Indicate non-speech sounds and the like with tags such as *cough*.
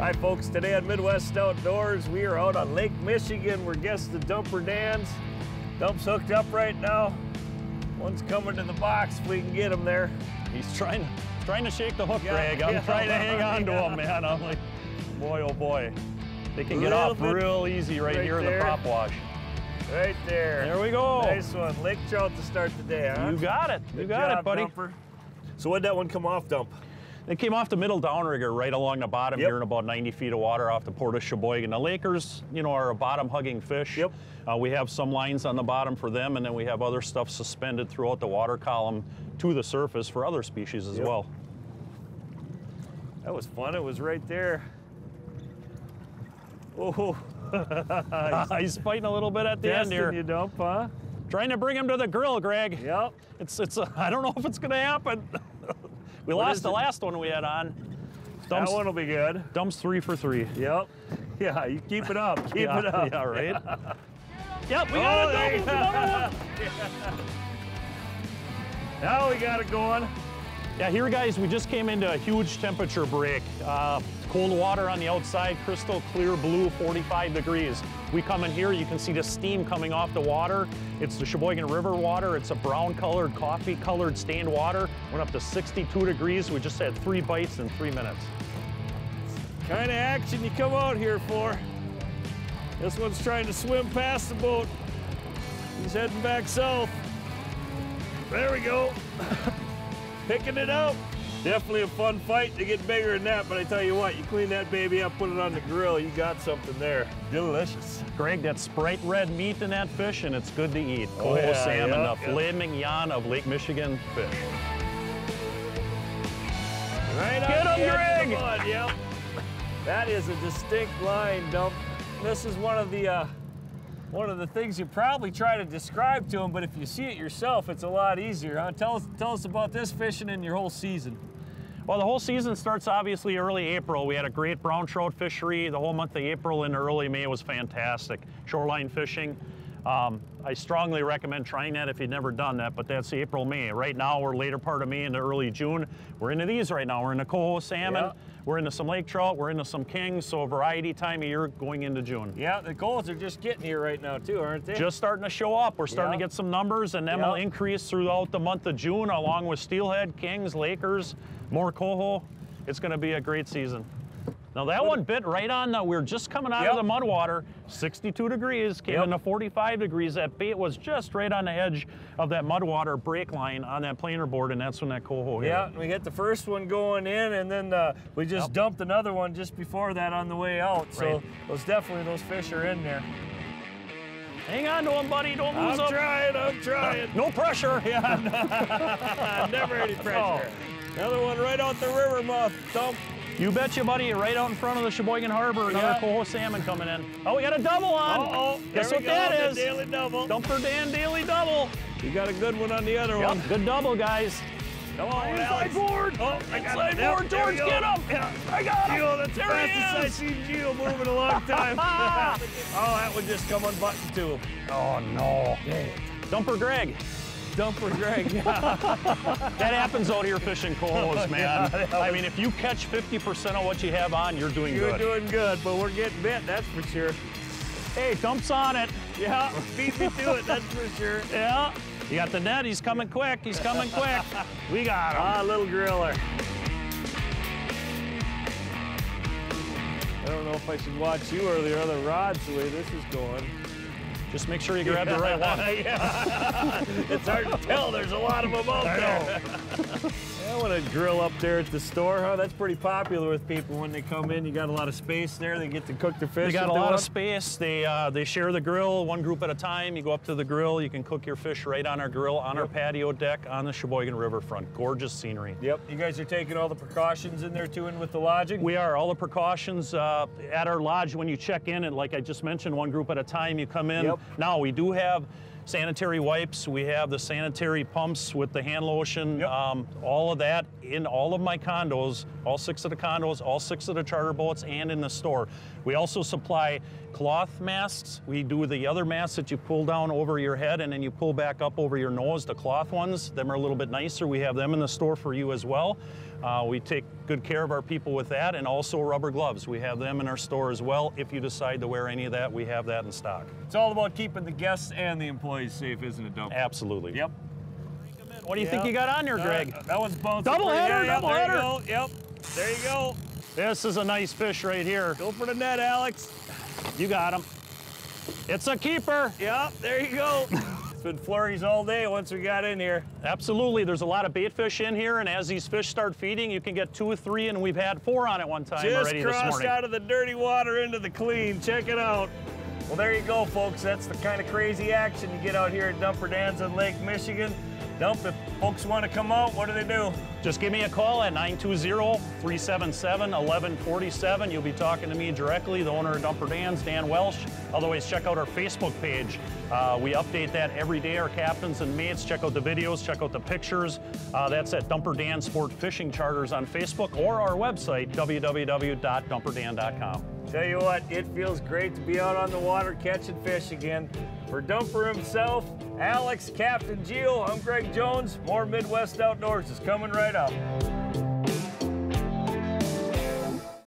Hi folks, today on Midwest Outdoors, we are out on Lake Michigan. We're guests of Dumper Dan's. Dump's hooked up right now. One's coming to the box if we can get him there. He's trying, trying to shake the hook, Yeah, Greg. I'm yeah, trying to hang on to *laughs* yeah. him, man. I'm like, boy, oh boy. They can get off real easy right, right here in the prop wash. Right there. There we go. Nice one. Lake trout to start the day, huh? You got it. You Good got job, it, buddy. Dumper. So what'd that one come off, Dump? It came off the middle downrigger right along the bottom Yep. here in about 90 feet of water off the Port of Sheboygan. The Lakers, you know, are a bottom hugging fish. Yep. Uh, we have some lines on the bottom for them, and then we have other stuff suspended throughout the water column to the surface for other species as Yep. well. That was fun. It was right there. Oh, *laughs* *laughs* He's fighting a little bit at the end here. you, Dump, huh? Trying to bring him to the grill, Greg. Yep. It's, it's, I don't know if it's gonna happen. *laughs* we What lost the it? last one we had on. That Dumps, one will be good. dumps three for three. Yep. Yeah, you keep it up. Keep yeah, it up. Yeah, right? *laughs* yep, we Oh, got there a you double, another one. *laughs* Now we got it going. Yeah, here guys, we just came into a huge temperature break. Uh, cold water on the outside, crystal clear blue, 45 degrees. We come in here, you can see the steam coming off the water. It's the Sheboygan River water. It's a brown colored, coffee colored stained water. Went up to 62 degrees. We just had three bites in three minutes. Kind of action you come out here for. This one's trying to swim past the boat. He's heading back south. There we go. *laughs* Picking it up. Definitely a fun fight to get bigger than that, but I tell you what, you clean that baby up, put it on the grill, you got something there. Delicious. Greg, that Sprite red meat in that fish, and it's good to eat. Oh, Coho yeah, salmon, yeah, the yeah. filet mignon of Lake Michigan fish. Right Get on him, edge of the Greg! mud, yep. That is a distinct line, Dump. This is one of the uh, one of the things you probably try to describe to them, but if you see it yourself, it's a lot easier, huh? Tell us, tell us about this fishing in your whole season. Well, the whole season starts obviously early April. We had a great brown trout fishery. The whole month of April and early May was fantastic. Shoreline fishing. Um, I strongly recommend trying that if you've never done that, but that's April, May. Right now, we're later part of May into early June. We're into these right now. We're into coho salmon. We're into some lake trout. We're into some kings. So a variety time of year going into June. Yeah, the goals are just getting here right now too, aren't they? Just starting to show up. We're starting Yeah. to get some numbers, and then Yeah. will increase throughout the month of June, along with steelhead, kings, lakers, more coho. It's going to be a great season. Now that one bit right on the. We were just coming out Yep. of the mud water, 62 degrees, came Yep. into 45 degrees. That bait was just right on the edge of that mud water break line on that planer board, and that's when that coho hit. yeah, we get the first one going in, and then uh, we just Yep. dumped another one just before that on the way out. So Right. those definitely those fish are in there. Hang on to him, buddy. Don't lose I'm him. trying, I'm trying. *laughs* No pressure. Yeah, *laughs* never any *laughs* pressure. Another one right out the river mouth. Dump. You bet betcha, buddy. Right out in front of the Sheboygan Harbor, another Yeah. coho salmon coming in. Oh, we got a double on. Uh-oh. Guess there what go, that the is? Daily double. Dumper Dan Daily Double. You got a good one on the other Yep, one. good double, guys. Come on, Inside Alex. board. Oh, I got Inside it. Board, George, go. get him. Yeah. I got him. That's There he fastest I is. seen Gio move in a long time. *laughs* *laughs* oh, that would just come unbuttoned too. Oh, no. Dumper Greg. Dumper Greg. *laughs* That happens out here fishing cohos, *laughs* man. I mean, if you catch 50% of what you have on, you're doing good. You're good. doing good, but we're getting bit, that's for sure. Hey, dumps on it. Yeah, *laughs* beat me to it, that's for sure. Yeah. You got the net. He's coming quick. He's coming quick. We got him. Ah, little griller. I don't know if I should watch you or the other rods the way this is going. Just make sure you grab the right one. *laughs* yeah. *laughs* it's hard to tell. There's a lot of them out there. *laughs* I want to grill up there at the store, huh? That's pretty popular with people when they come in. You got a lot of space there. They get to cook their fish. They got a lot of space. They uh, they share the grill, one group at a time. You go up to the grill, you can cook your fish right on our grill, on our patio deck, on the Sheboygan Riverfront. Gorgeous scenery. Yep. You guys are taking all the precautions in there too, and with the lodging. We are all the precautions uh, at our lodge when you check in, and like I just mentioned, one group at a time. You come in. Yep. Now we do have sanitary wipes. We have the sanitary pumps with the hand lotion. Yep. Um, all of that in all of my condos, all six of the condos, all six of the charter boats, and in the store. We also supply cloth masks. We do the other masks that you pull down over your head and then you pull back up over your nose, the cloth ones. Them are a little bit nicer. We have them in the store for you as well. Uh, we take good care of our people with that and also rubber gloves. We have them in our store as well. If you decide to wear any of that, we have that in stock. It's all about keeping the guests and the employees safe, isn't it, Dump? Absolutely. Yep. What do you think you got on there, Greg? Uh, that was bouncing. Double header, yeah, double yep, there header. You go. Yep. There you go. This is a nice fish right here. Go for the net, Alex. You got him. It's a keeper. Yep. There you go. *laughs* it's been flurries all day once we got in here. Absolutely. There's a lot of bait fish in here, and as these fish start feeding, you can get two or three, and we've had four on at one time Just already this morning. Just crossed out of the dirty water into the clean. Check it out. Well, there you go, folks. That's the kind of crazy action you get out here at Dumper Dan's on Lake Michigan. Dump, if folks want to come out, what do they do? Just give me a call at 920-377-1147. You'll be talking to me directly, the owner of Dumper Dan's, Dan Welsh. Otherwise, check out our Facebook page. Uh, we update that every day, our captains and mates. Check out the videos, check out the pictures. Uh, that's at Dumper Dan Sport Fishing Charters on Facebook or our website, www.dumperdan.com. Tell you what, it feels great to be out on the water catching fish again. For Dumper himself, Alex, Captain Geo, I'm Greg Jones. More Midwest Outdoors is coming right up.